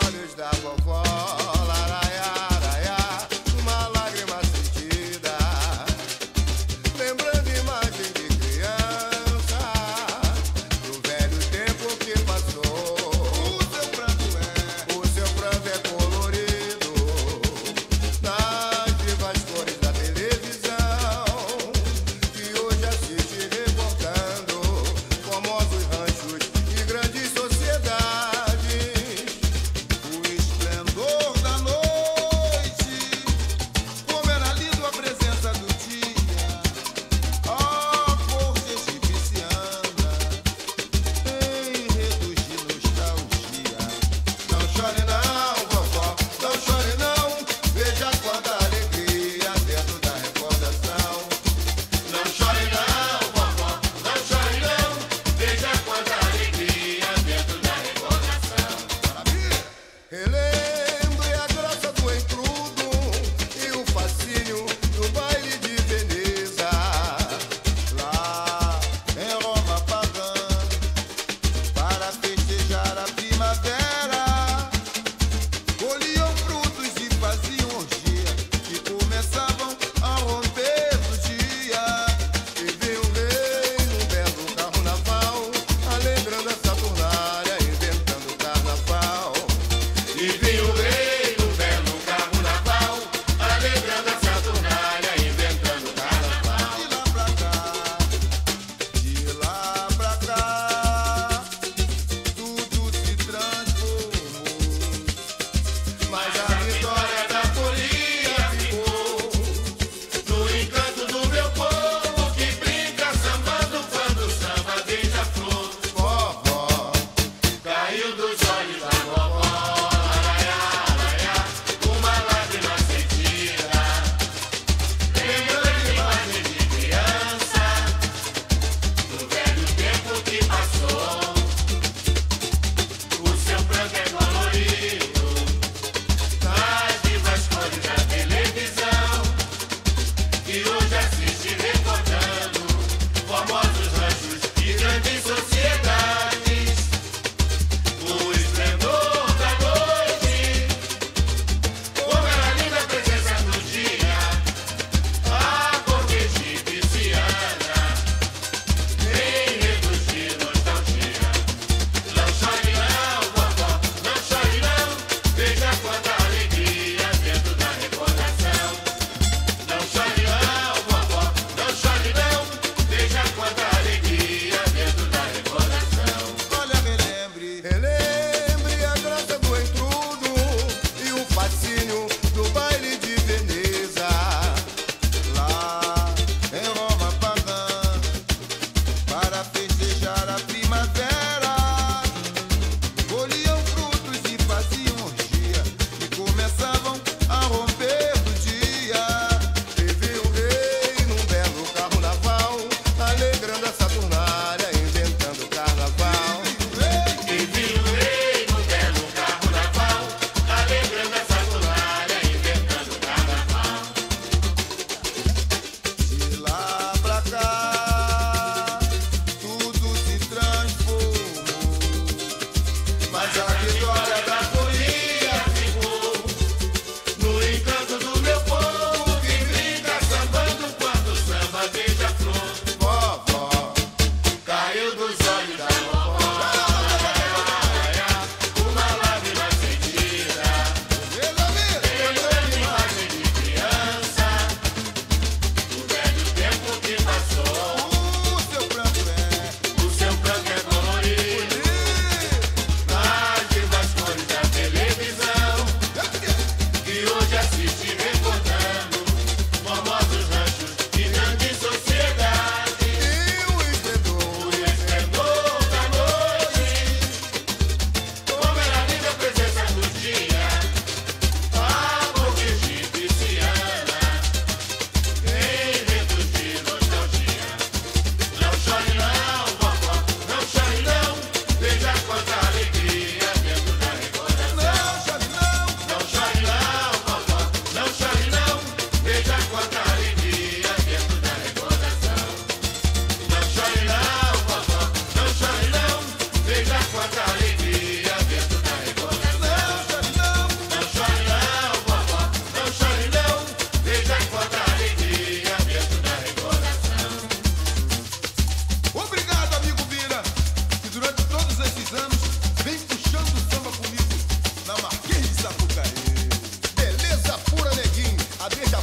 soldiers that will fly.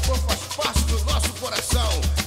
amor faz parte do nosso coração.